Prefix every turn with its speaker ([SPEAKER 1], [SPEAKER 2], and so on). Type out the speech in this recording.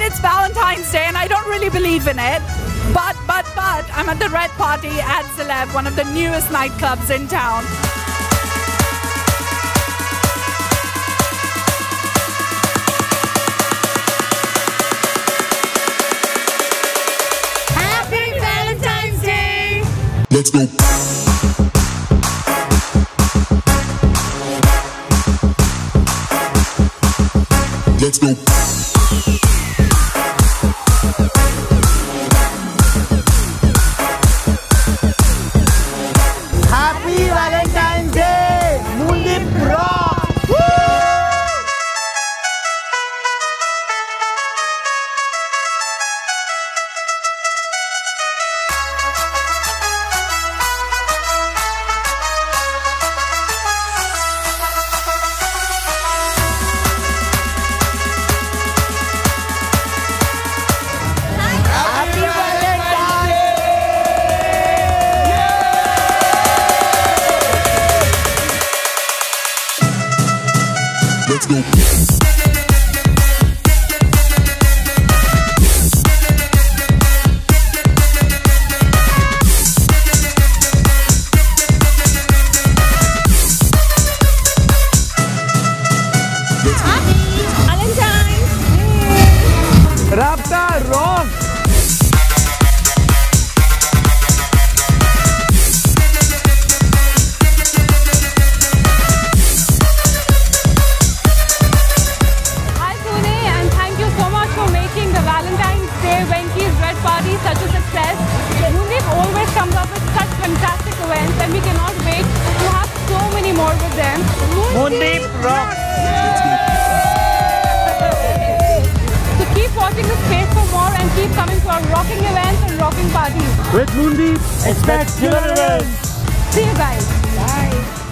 [SPEAKER 1] right, it's Valentine's Day and I don't really believe in it. But, but, but, I'm at the Red Party at Celeb, one of the newest nightclubs in town.
[SPEAKER 2] Happy Valentine's Day!
[SPEAKER 3] Let's go. Let's go. Let's go.
[SPEAKER 4] Venky's Red Party such a success. Moondeep always comes up with such fantastic events and we cannot wait to have so many more with them.
[SPEAKER 5] Moondeep Rock!
[SPEAKER 4] So keep watching the space for more and keep coming to our rocking events and rocking parties.
[SPEAKER 5] With Moondeep, expect killer events!
[SPEAKER 4] See you guys. Bye.